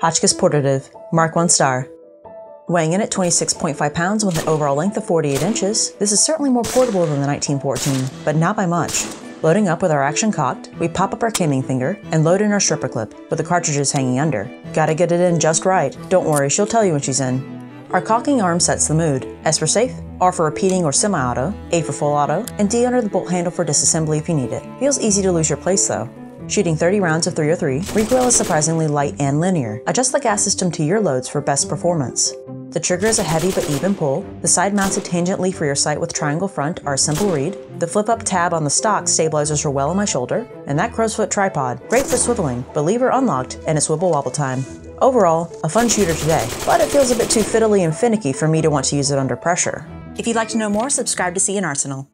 Hotchkiss Portative, Mark 1 star. Weighing in at 26.5 pounds with an overall length of 48 inches, this is certainly more portable than the 1914, but not by much. Loading up with our action cocked, we pop up our camming finger and load in our stripper clip, with the cartridges hanging under. Gotta get it in just right. Don't worry, she'll tell you when she's in. Our cocking arm sets the mood. S for safe, R for repeating or semi-auto, A for full auto, and D under the bolt handle for disassembly if you need it. Feels easy to lose your place though. Shooting 30 rounds of 303, recoil is surprisingly light and linear. Adjust the gas system to your loads for best performance. The trigger is a heavy but even pull. The side-mounted tangent leaf your sight with triangle front are a simple read. The flip-up tab on the stock stabilizers are well on my shoulder. And that crow's foot tripod, great for swiveling, but lever unlocked and it's swivel wobble time. Overall, a fun shooter today, but it feels a bit too fiddly and finicky for me to want to use it under pressure. If you'd like to know more, subscribe to C&Rsenal.